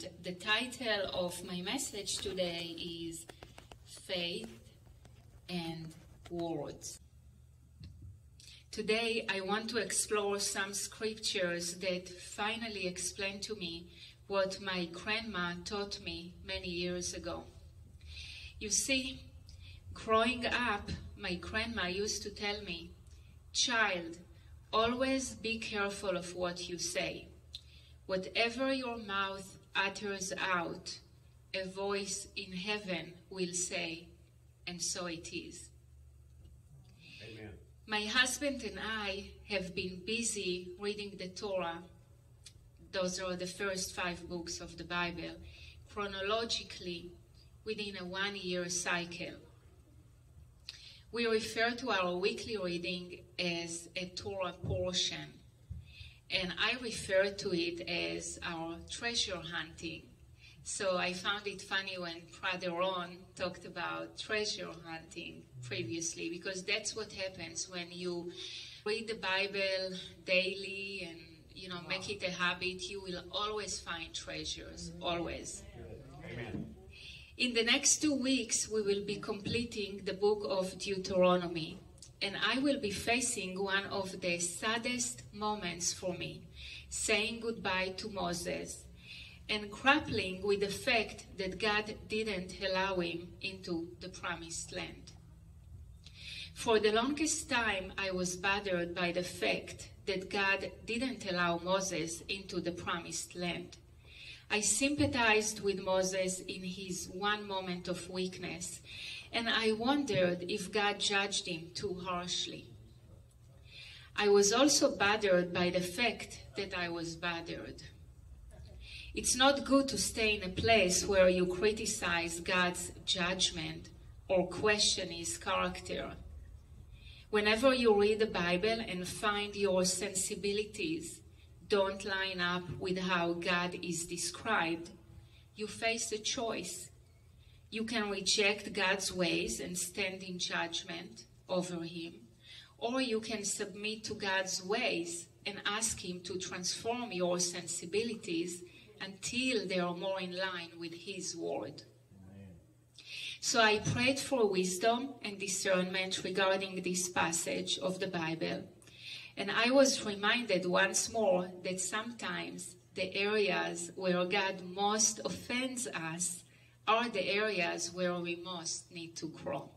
The title of my message today is Faith and Words. Today I want to explore some scriptures that finally explain to me what my grandma taught me many years ago. You see, growing up, my grandma used to tell me, Child, always be careful of what you say. Whatever your mouth utters out, a voice in heaven will say, and so it is. Amen. My husband and I have been busy reading the Torah. Those are the first five books of the Bible, chronologically within a one year cycle. We refer to our weekly reading as a Torah portion and I refer to it as our treasure hunting. So I found it funny when Brother Ron talked about treasure hunting previously, because that's what happens when you read the Bible daily and you know make it a habit. You will always find treasures, always. Amen. In the next two weeks, we will be completing the book of Deuteronomy and I will be facing one of the saddest moments for me, saying goodbye to Moses and grappling with the fact that God didn't allow him into the promised land. For the longest time, I was bothered by the fact that God didn't allow Moses into the promised land. I sympathized with Moses in his one moment of weakness and I wondered if God judged him too harshly. I was also bothered by the fact that I was bothered. It's not good to stay in a place where you criticize God's judgment or question his character. Whenever you read the Bible and find your sensibilities don't line up with how God is described, you face a choice you can reject God's ways and stand in judgment over Him, or you can submit to God's ways and ask Him to transform your sensibilities until they are more in line with His Word. So I prayed for wisdom and discernment regarding this passage of the Bible. And I was reminded once more that sometimes the areas where God most offends us are the areas where we most need to grow.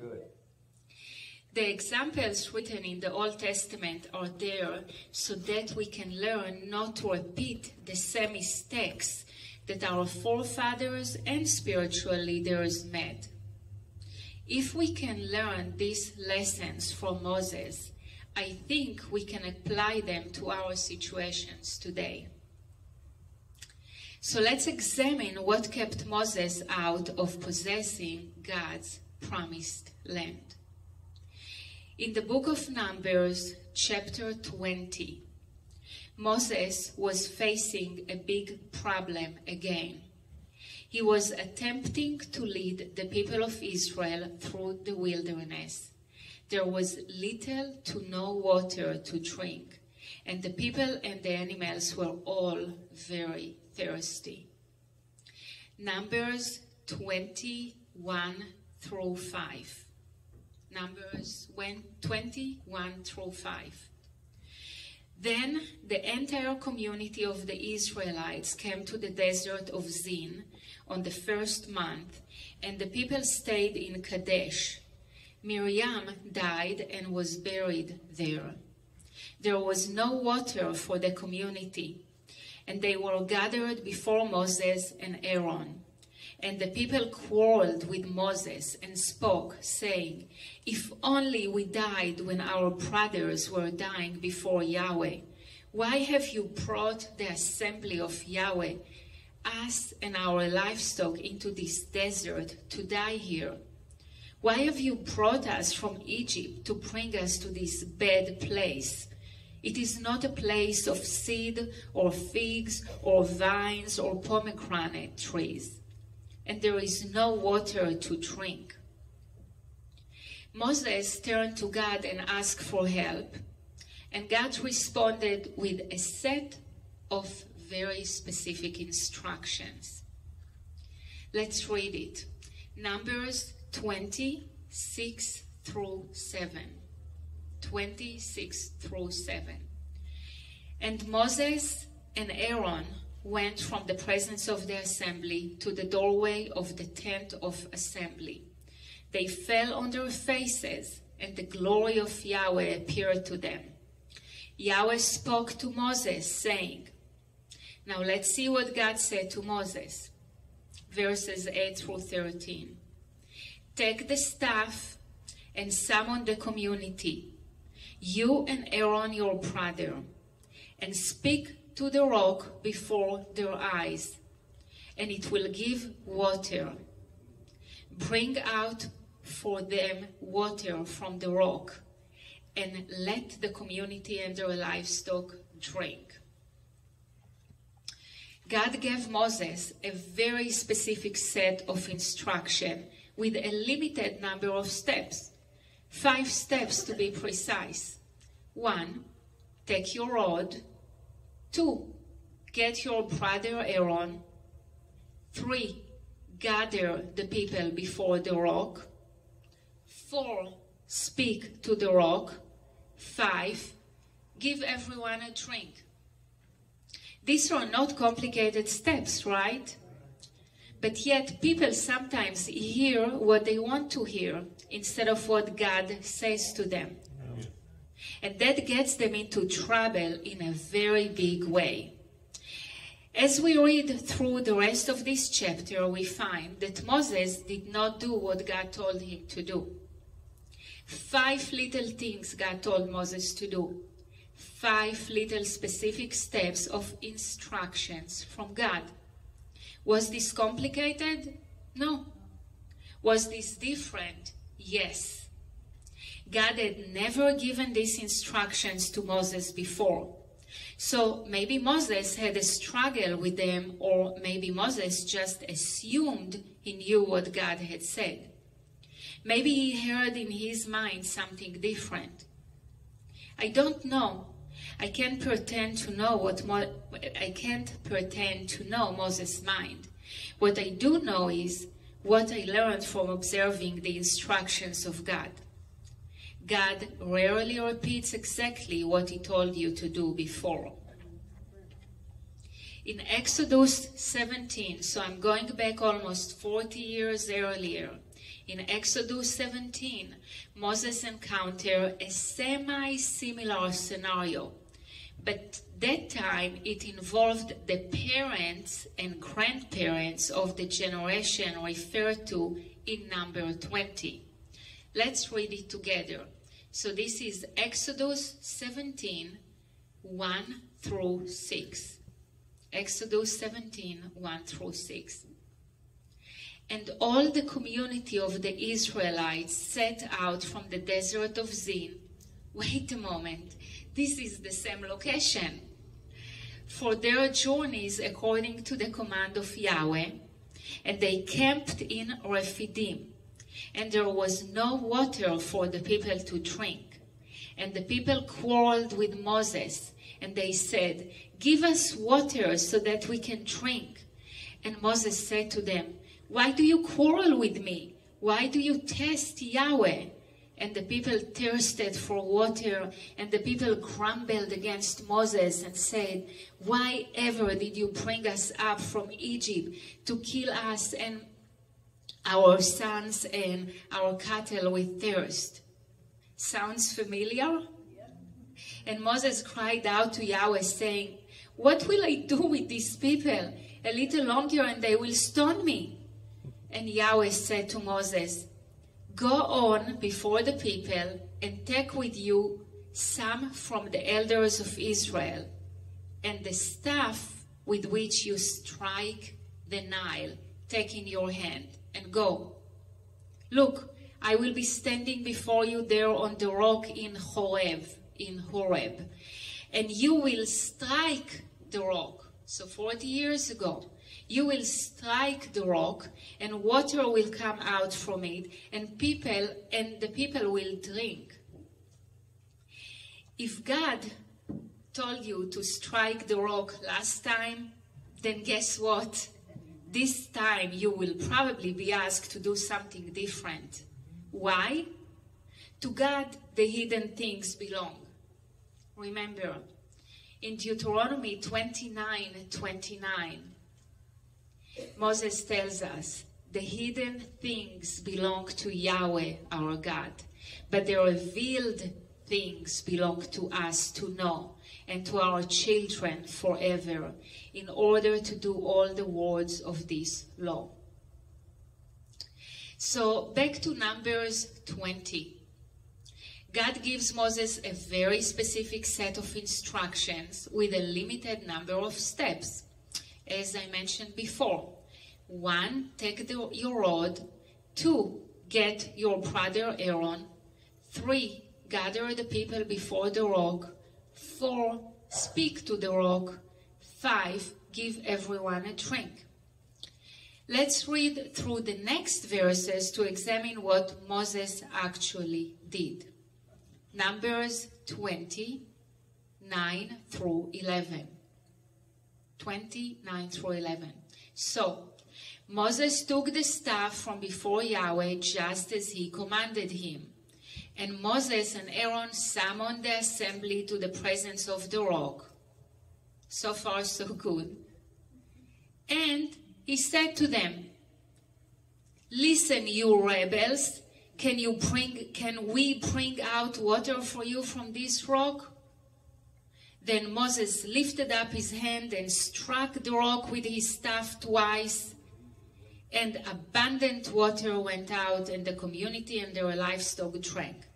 Good. The examples written in the Old Testament are there so that we can learn not to repeat the same mistakes that our forefathers and spiritual leaders made. If we can learn these lessons from Moses, I think we can apply them to our situations today. So let's examine what kept Moses out of possessing God's promised land. In the book of Numbers, chapter 20, Moses was facing a big problem again. He was attempting to lead the people of Israel through the wilderness. There was little to no water to drink, and the people and the animals were all very thirsty. Numbers 21 through 5. Numbers 21 through 5. Then the entire community of the Israelites came to the desert of Zin on the first month, and the people stayed in Kadesh. Miriam died and was buried there. There was no water for the community and they were gathered before Moses and Aaron. And the people quarreled with Moses and spoke, saying, If only we died when our brothers were dying before Yahweh. Why have you brought the assembly of Yahweh, us and our livestock, into this desert to die here? Why have you brought us from Egypt to bring us to this bad place? It is not a place of seed or figs or vines or pomegranate trees, and there is no water to drink. Moses turned to God and asked for help, and God responded with a set of very specific instructions. Let's read it. Numbers 26 through 7. 26 through 7. And Moses and Aaron went from the presence of the assembly to the doorway of the tent of assembly. They fell on their faces, and the glory of Yahweh appeared to them. Yahweh spoke to Moses, saying, Now let's see what God said to Moses. Verses 8 through 13. Take the staff and summon the community, you and Aaron your brother, and speak to the rock before their eyes, and it will give water. Bring out for them water from the rock, and let the community and their livestock drink. God gave Moses a very specific set of instruction with a limited number of steps. Five steps to be precise. One, take your rod. Two, get your brother Aaron. Three, gather the people before the rock. Four, speak to the rock. Five, give everyone a drink. These are not complicated steps, right? But yet, people sometimes hear what they want to hear instead of what God says to them. And that gets them into trouble in a very big way. As we read through the rest of this chapter, we find that Moses did not do what God told him to do. Five little things God told Moses to do. Five little specific steps of instructions from God. Was this complicated? No. Was this different? Yes. God had never given these instructions to Moses before. So maybe Moses had a struggle with them, or maybe Moses just assumed he knew what God had said. Maybe he heard in his mind something different. I don't know. I can't pretend to know what Mo- I can't pretend to know Moses' mind. What I do know is what I learned from observing the instructions of God. God rarely repeats exactly what he told you to do before. In Exodus 17, so I'm going back almost 40 years earlier, in Exodus 17, Moses encountered a semi similar scenario, but that time it involved the parents and grandparents of the generation referred to in number 20. Let's read it together. So this is Exodus 17, 1 through 6. Exodus 17, 1 through 6. And all the community of the Israelites set out from the desert of Zin. Wait a moment, this is the same location. For their journeys according to the command of Yahweh, and they camped in Rephidim. And there was no water for the people to drink. And the people quarreled with Moses, and they said, Give us water so that we can drink. And Moses said to them, Why do you quarrel with me? Why do you test Yahweh? And the people thirsted for water, and the people grumbled against Moses and said, Why ever did you bring us up from Egypt to kill us and our sons and our cattle with thirst? Sounds familiar? And Moses cried out to Yahweh, saying, What will I do with these people? A little longer, and they will stone me. And Yahweh said to Moses, Go on before the people and take with you some from the elders of Israel, and the staff with which you strike the Nile, take in your hand, and go. Look, I will be standing before you there on the rock in Horeb, in Horeb, and you will strike the rock. So 40 years ago, you will strike the rock and water will come out from it and people and the people will drink if god told you to strike the rock last time, then guess what? This time you will probably be asked to do something different. Why? To God, the hidden things belong. Remember, in Deuteronomy 29 29, Moses tells us the hidden things belong to Yahweh our God, but the revealed things belong to us to know and to our children forever in order to do all the words of this law. So back to Numbers 20. God gives Moses a very specific set of instructions with a limited number of steps. As I mentioned before, one, take the, your rod. Two, get your brother Aaron. Three, gather the people before the rock. Four, speak to the rock. Five, give everyone a drink. Let's read through the next verses to examine what Moses actually did. Numbers 20, 9 through 11. 29 through 11. So, Moses took the staff from before Yahweh just as he commanded him. And Moses and Aaron summoned the assembly to the presence of the rock. So far, so good. And he said to them, Listen, you rebels, can you bring can we bring out water for you from this rock? Then Moses lifted up his hand and struck the rock with his staff twice, and abundant water went out, and the community and their livestock drank.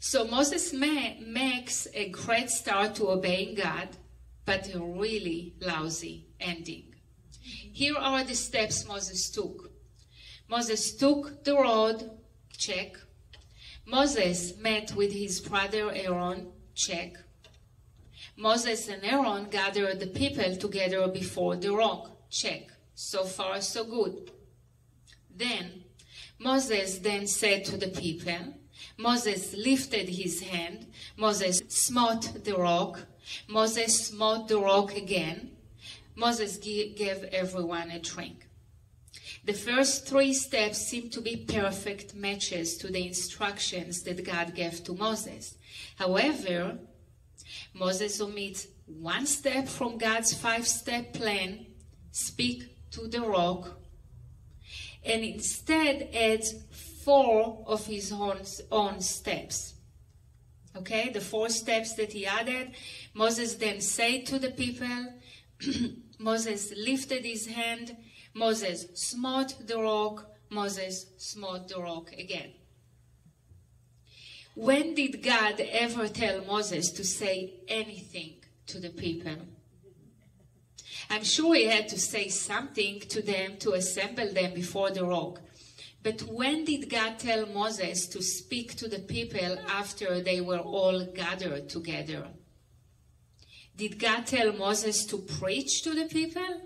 So Moses ma- makes a great start to obeying God, but a really lousy ending. Here are the steps Moses took. Moses took the rod, check. Moses met with his brother Aaron, check. Moses and Aaron gathered the people together before the rock, check. So far, so good. Then Moses then said to the people, Moses lifted his hand, Moses smote the rock, Moses smote the rock again, Moses gave everyone a drink. The first three steps seem to be perfect matches to the instructions that God gave to Moses. However, Moses omits one step from God's five step plan speak to the rock and instead adds four of his own, own steps. Okay, the four steps that he added, Moses then said to the people, Moses lifted his hand, Moses smote the rock, Moses smote the rock again. When did God ever tell Moses to say anything to the people? I'm sure he had to say something to them to assemble them before the rock. But when did God tell Moses to speak to the people after they were all gathered together? Did God tell Moses to preach to the people?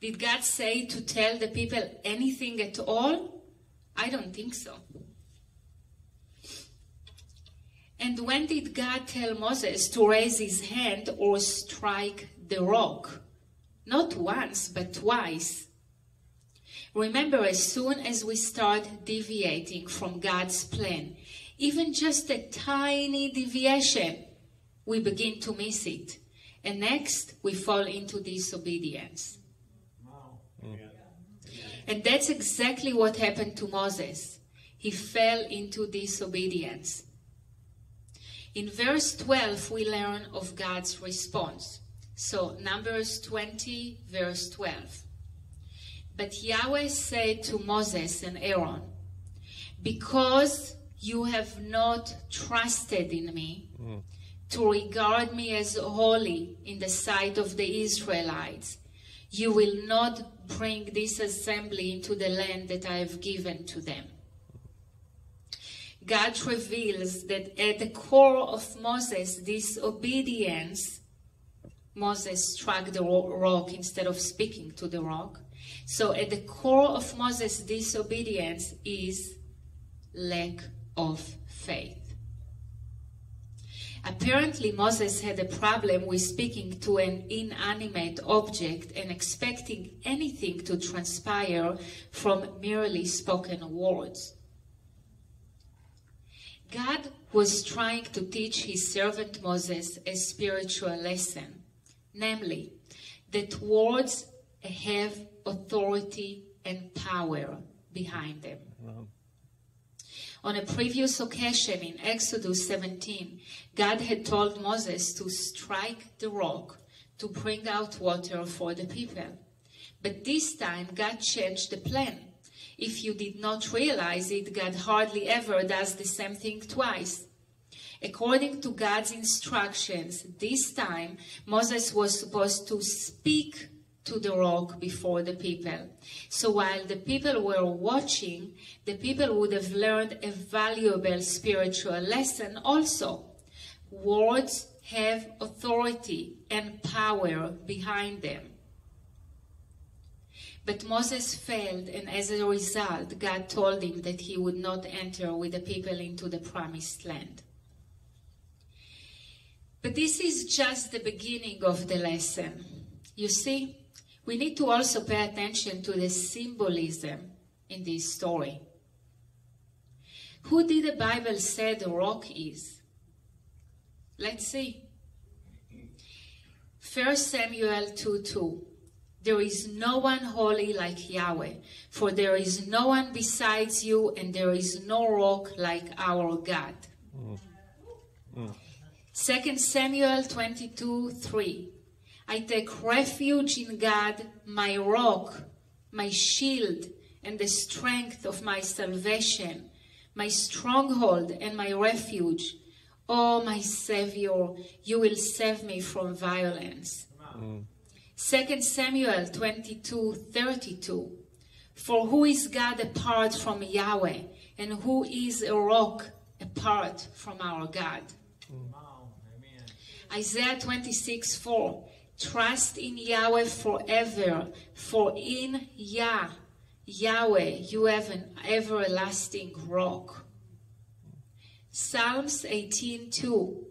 Did God say to tell the people anything at all? I don't think so. And when did God tell Moses to raise his hand or strike the rock? Not once, but twice. Remember, as soon as we start deviating from God's plan, even just a tiny deviation, we begin to miss it. And next, we fall into disobedience. And that's exactly what happened to Moses. He fell into disobedience. In verse 12, we learn of God's response. So, Numbers 20, verse 12. But Yahweh said to Moses and Aaron, Because you have not trusted in me mm. to regard me as holy in the sight of the Israelites, you will not bring this assembly into the land that I have given to them. God reveals that at the core of Moses' disobedience, Moses struck the rock instead of speaking to the rock. So at the core of Moses' disobedience is lack of faith. Apparently, Moses had a problem with speaking to an inanimate object and expecting anything to transpire from merely spoken words. God was trying to teach his servant Moses a spiritual lesson, namely, that words have authority and power behind them. On a previous occasion in Exodus 17, God had told Moses to strike the rock to bring out water for the people. But this time, God changed the plan. If you did not realize it, God hardly ever does the same thing twice. According to God's instructions, this time Moses was supposed to speak to the rock before the people. So while the people were watching, the people would have learned a valuable spiritual lesson also. Words have authority and power behind them. But Moses failed, and as a result, God told him that he would not enter with the people into the promised land. But this is just the beginning of the lesson. You see, we need to also pay attention to the symbolism in this story. Who did the Bible say the rock is? Let's see. 1 Samuel 2 2. There is no one holy like Yahweh, for there is no one besides you, and there is no rock like our God. Mm. Mm. 2 Samuel 22 3. I take refuge in God, my rock, my shield, and the strength of my salvation, my stronghold and my refuge. Oh, my Savior, you will save me from violence. Mm. 2 Samuel 22 32. For who is God apart from Yahweh, and who is a rock apart from our God? Mm. Isaiah 26 4. Trust in Yahweh forever, for in Yah, Yahweh, you have an everlasting rock. Psalms 18:2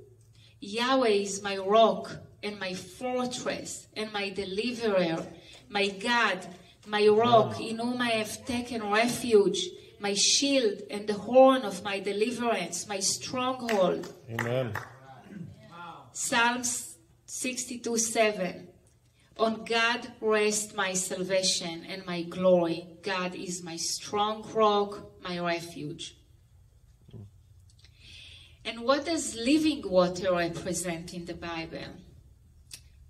Yahweh is my rock and my fortress and my deliverer, my God, my rock mm. in whom I have taken refuge, my shield and the horn of my deliverance, my stronghold. Amen. Psalms 62 7. On God rest my salvation and my glory. God is my strong rock, my refuge. Mm. And what does living water represent in the Bible?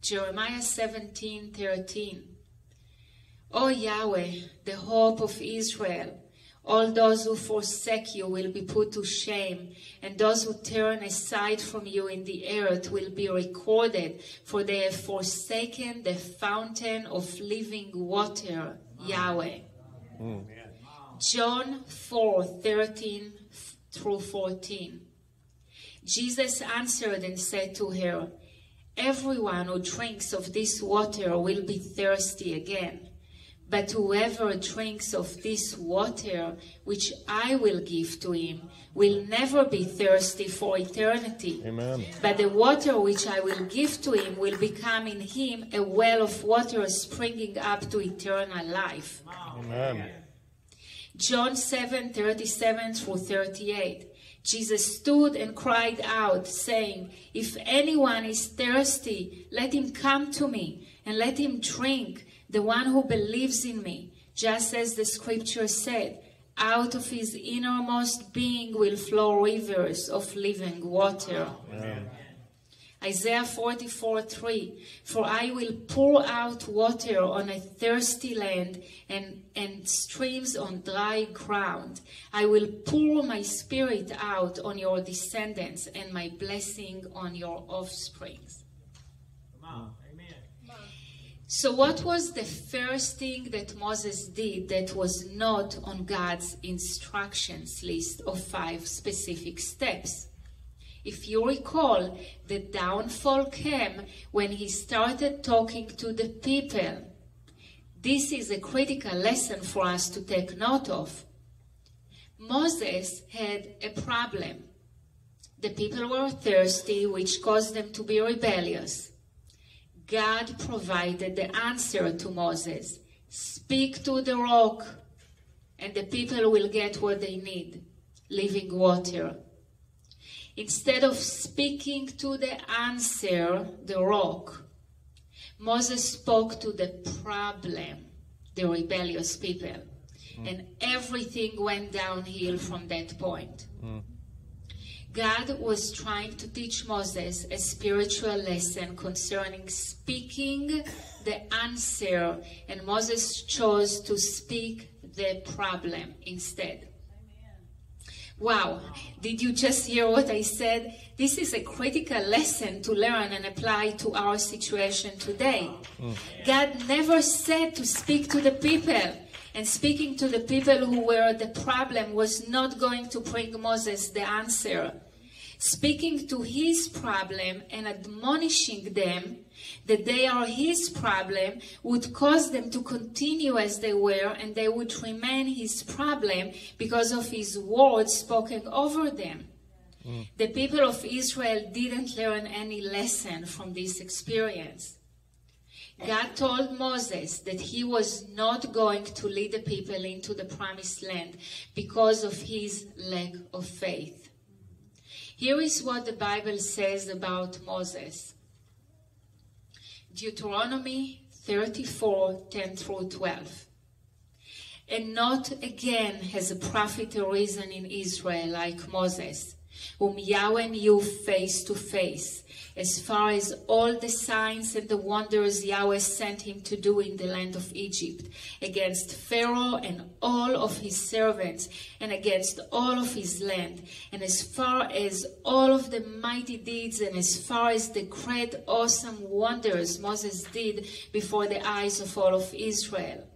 Jeremiah 17 13. O Yahweh, the hope of Israel, all those who forsake you will be put to shame, and those who turn aside from you in the earth will be recorded, for they have forsaken the fountain of living water, Yahweh. Mm. John 4 13 through 14. Jesus answered and said to her, Everyone who drinks of this water will be thirsty again. But whoever drinks of this water, which I will give to him, will never be thirsty for eternity. Amen. But the water which I will give to him will become in him a well of water springing up to eternal life. Amen. John 7 37 through 38. Jesus stood and cried out, saying, If anyone is thirsty, let him come to me, and let him drink the one who believes in me, just as the scripture said, out of his innermost being will flow rivers of living water. Amen. Isaiah 44 3 For I will pour out water on a thirsty land and, and streams on dry ground. I will pour my spirit out on your descendants and my blessing on your offsprings. So, what was the first thing that Moses did that was not on God's instructions list of five specific steps? If you recall, the downfall came when he started talking to the people. This is a critical lesson for us to take note of. Moses had a problem. The people were thirsty, which caused them to be rebellious. God provided the answer to Moses Speak to the rock, and the people will get what they need living water. Instead of speaking to the answer, the rock, Moses spoke to the problem, the rebellious people. Mm. And everything went downhill from that point. Mm. God was trying to teach Moses a spiritual lesson concerning speaking the answer, and Moses chose to speak the problem instead. Wow, did you just hear what I said? This is a critical lesson to learn and apply to our situation today. Mm. God never said to speak to the people and speaking to the people who were the problem was not going to bring Moses the answer. Speaking to his problem and admonishing them that they are his problem would cause them to continue as they were and they would remain his problem because of his words spoken over them. Mm. The people of Israel didn't learn any lesson from this experience. God told Moses that he was not going to lead the people into the promised land because of his lack of faith. Here is what the Bible says about Moses. Deuteronomy 34, 10 through 12. And not again has a prophet arisen in Israel like Moses, whom Yahweh knew face to face, as far as all the signs and the wonders Yahweh sent him to do in the land of Egypt, against Pharaoh and all of his servants, and against all of his land, and as far as all of the mighty deeds, and as far as the great awesome wonders Moses did before the eyes of all of Israel.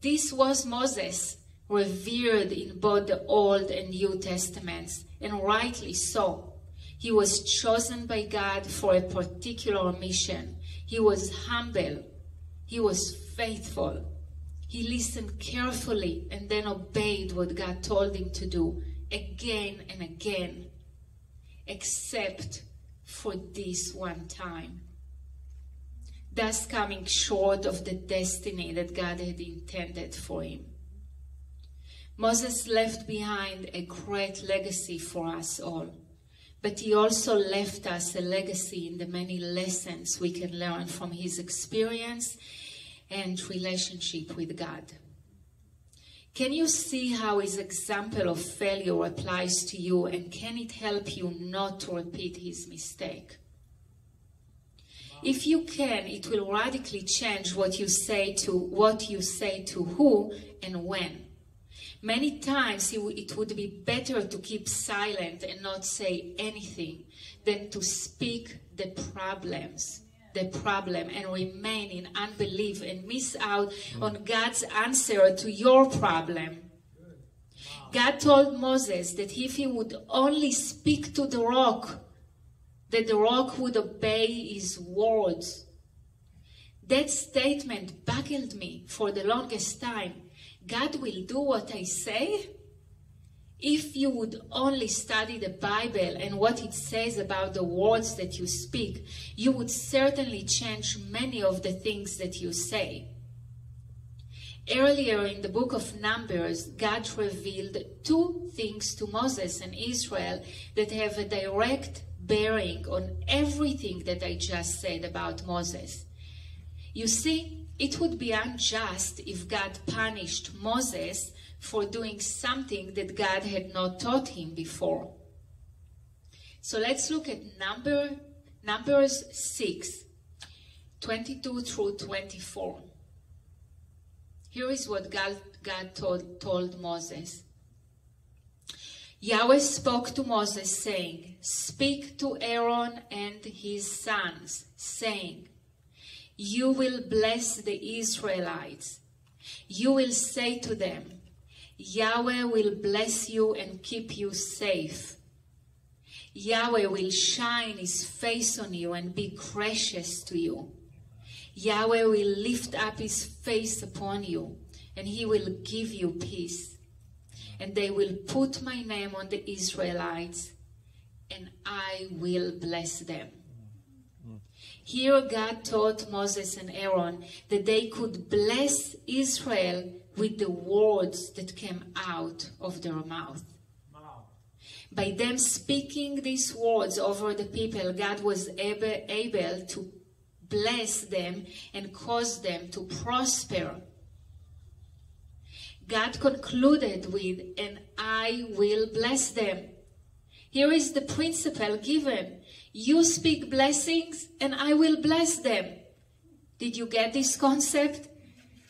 This was Moses, revered in both the Old and New Testaments, and rightly so. He was chosen by God for a particular mission. He was humble. He was faithful. He listened carefully and then obeyed what God told him to do again and again, except for this one time. Thus coming short of the destiny that God had intended for him. Moses left behind a great legacy for us all. But he also left us a legacy in the many lessons we can learn from his experience and relationship with God. Can you see how his example of failure applies to you and can it help you not to repeat his mistake? If you can, it will radically change what you say to what you say to who and when. Many times it would be better to keep silent and not say anything than to speak the problems the problem and remain in unbelief and miss out mm. on God's answer to your problem. God told Moses that if he would only speak to the rock, that the rock would obey his words. That statement baffled me for the longest time. God will do what I say? If you would only study the Bible and what it says about the words that you speak, you would certainly change many of the things that you say. Earlier in the book of Numbers, God revealed two things to Moses and Israel that have a direct bearing on everything that I just said about Moses. You see, it would be unjust if God punished Moses for doing something that God had not taught him before. So let's look at number, Numbers 6, 22 through 24. Here is what God, God told, told Moses. Yahweh spoke to Moses, saying, Speak to Aaron and his sons, saying, you will bless the Israelites. You will say to them, Yahweh will bless you and keep you safe. Yahweh will shine his face on you and be gracious to you. Yahweh will lift up his face upon you and he will give you peace. and they will put my name on the Israelites, and I will bless them. Here, God taught Moses and Aaron that they could bless Israel with the words that came out of their mouth. By them speaking these words over the people, God was able, able to bless them and cause them to prosper. God concluded with, and I will bless them. Here is the principle given. You speak blessings and I will bless them. Did you get this concept?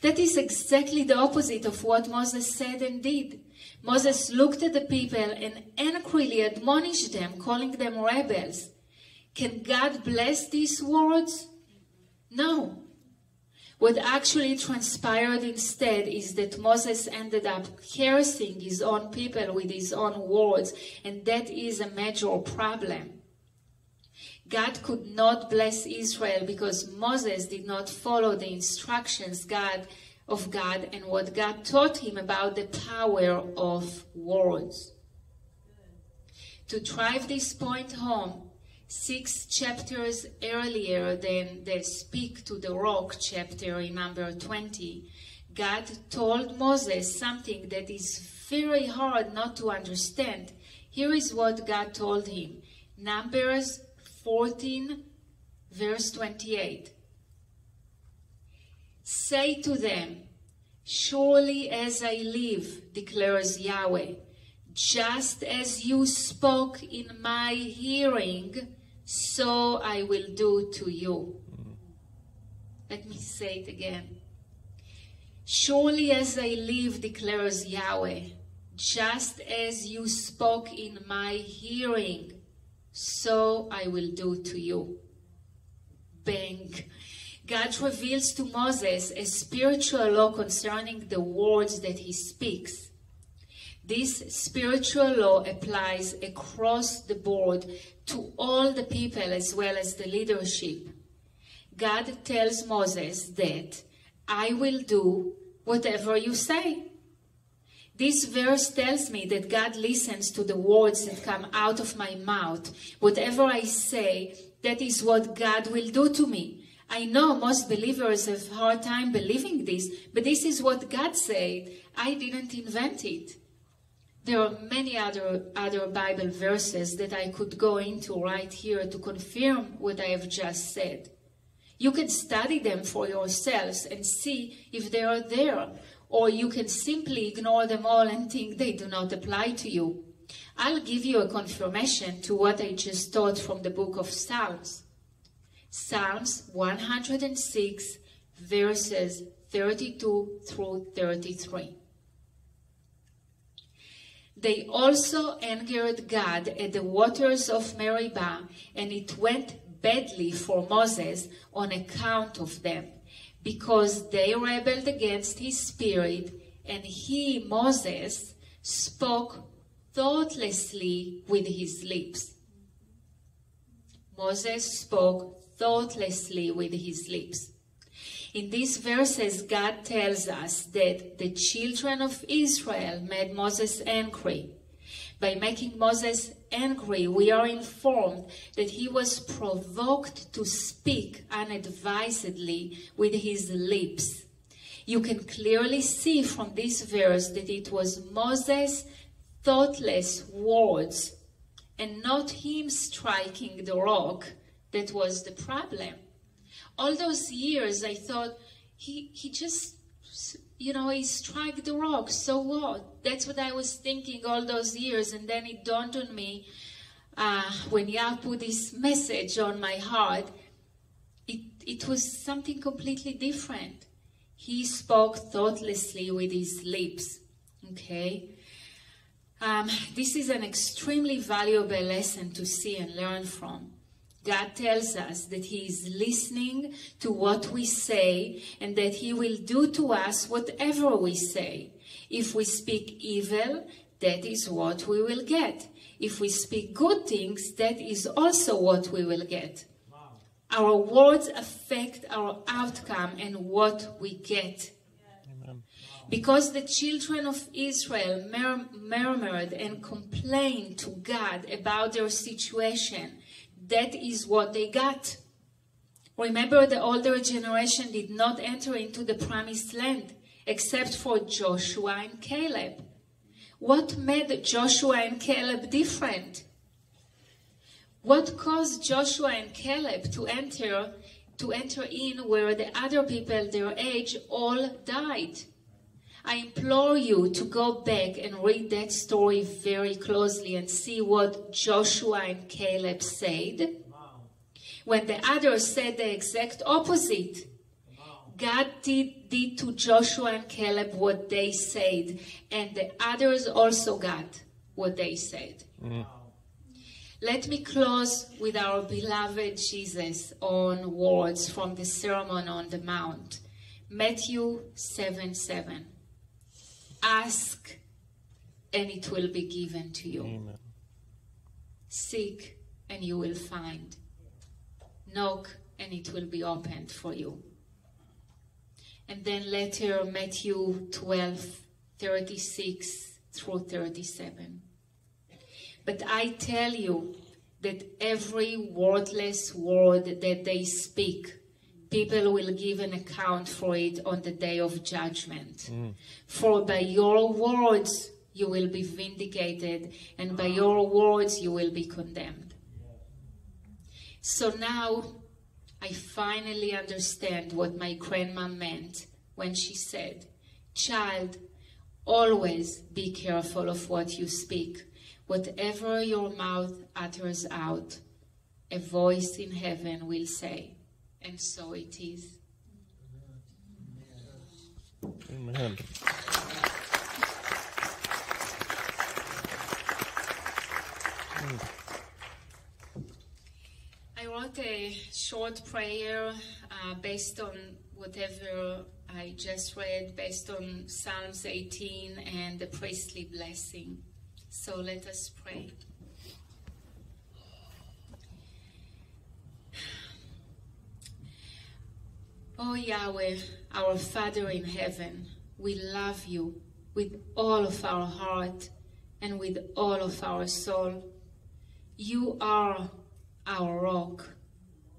That is exactly the opposite of what Moses said and did. Moses looked at the people and angrily admonished them, calling them rebels. Can God bless these words? No. What actually transpired instead is that Moses ended up cursing his own people with his own words, and that is a major problem. God could not bless Israel because Moses did not follow the instructions God of God and what God taught him about the power of words. To drive this point home, six chapters earlier than the Speak to the Rock chapter in number 20, God told Moses something that is very hard not to understand. Here is what God told him. Numbers 14, verse 28. Say to them, Surely as I live, declares Yahweh, just as you spoke in my hearing, so I will do to you. Let me say it again. Surely as I live, declares Yahweh, just as you spoke in my hearing, so I will do to you. Bang. God reveals to Moses a spiritual law concerning the words that he speaks. This spiritual law applies across the board to all the people as well as the leadership. God tells Moses that I will do whatever you say. This verse tells me that God listens to the words that come out of my mouth. Whatever I say, that is what God will do to me. I know most believers have hard time believing this, but this is what God said. I didn't invent it. There are many other, other Bible verses that I could go into right here to confirm what I have just said. You can study them for yourselves and see if they are there, or you can simply ignore them all and think they do not apply to you. I'll give you a confirmation to what I just taught from the book of Psalms. Psalms 106, verses 32 through 33. They also angered God at the waters of Meribah, and it went badly for Moses on account of them, because they rebelled against his spirit, and he, Moses, spoke thoughtlessly with his lips. Moses spoke thoughtlessly with his lips. In these verses, God tells us that the children of Israel made Moses angry. By making Moses angry, we are informed that he was provoked to speak unadvisedly with his lips. You can clearly see from this verse that it was Moses' thoughtless words and not him striking the rock that was the problem. All those years, I thought, he, he just, you know, he struck the rock, so what? That's what I was thinking all those years, and then it dawned on me uh, when Yah put this message on my heart, it, it was something completely different. He spoke thoughtlessly with his lips, okay? Um, this is an extremely valuable lesson to see and learn from. God tells us that He is listening to what we say and that He will do to us whatever we say. If we speak evil, that is what we will get. If we speak good things, that is also what we will get. Wow. Our words affect our outcome and what we get. Because the children of Israel mur- murmured and complained to God about their situation, that is what they got. Remember, the older generation did not enter into the promised land except for Joshua and Caleb. What made Joshua and Caleb different? What caused Joshua and Caleb to enter to enter in where the other people their age all died? I implore you to go back and read that story very closely and see what Joshua and Caleb said. When the others said the exact opposite. God did, did to Joshua and Caleb what they said, and the others also got what they said. Mm. Let me close with our beloved Jesus on words from the Sermon on the Mount. Matthew 7 7. Ask, and it will be given to you. Amen. Seek, and you will find. Knock, and it will be opened for you. And then later, Matthew 12 36 through 37. But I tell you that every wordless word that they speak, people will give an account for it on the day of judgment. Mm. For by your words you will be vindicated, and by your words you will be condemned. So now I finally understand what my grandma meant when she said, Child, always be careful of what you speak. Whatever your mouth utters out, a voice in heaven will say, and so it is. Amen. I wrote a short prayer uh, based on whatever I just read, based on Psalms 18 and the priestly blessing. So let us pray. Oh Yahweh, our Father in heaven, we love you with all of our heart and with all of our soul. You are our rock,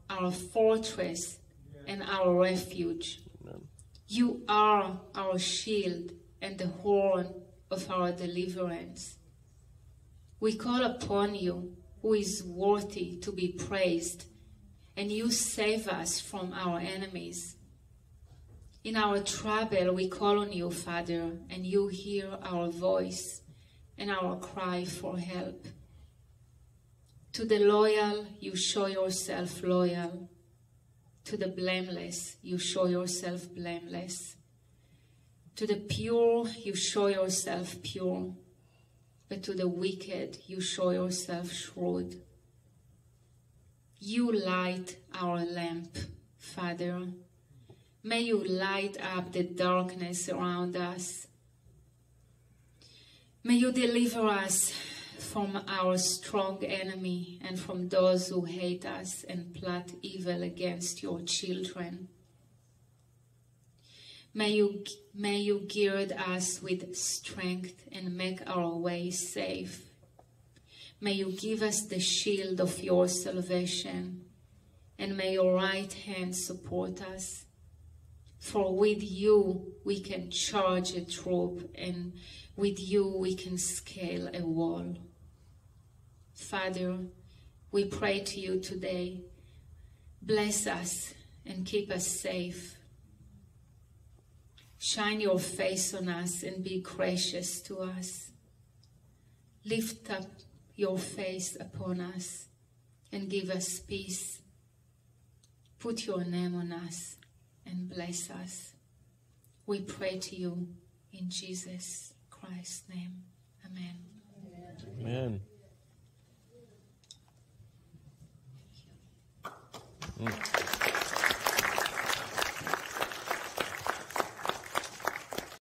our fortress, and our refuge. You are our shield and the horn of our deliverance. We call upon you, who is worthy to be praised, and you save us from our enemies. In our trouble, we call on you, Father, and you hear our voice and our cry for help. To the loyal, you show yourself loyal. To the blameless, you show yourself blameless. To the pure, you show yourself pure. But to the wicked, you show yourself shrewd. You light our lamp, Father. May you light up the darkness around us. May you deliver us from our strong enemy and from those who hate us and plot evil against your children. May you, may you gird us with strength and make our way safe. May you give us the shield of your salvation, and may your right hand support us. For with you we can charge a troop, and with you we can scale a wall. Father, we pray to you today. Bless us and keep us safe. Shine your face on us and be gracious to us. Lift up your face upon us and give us peace. Put your name on us and bless us. We pray to you in Jesus Christ's name. Amen. Amen. Mm.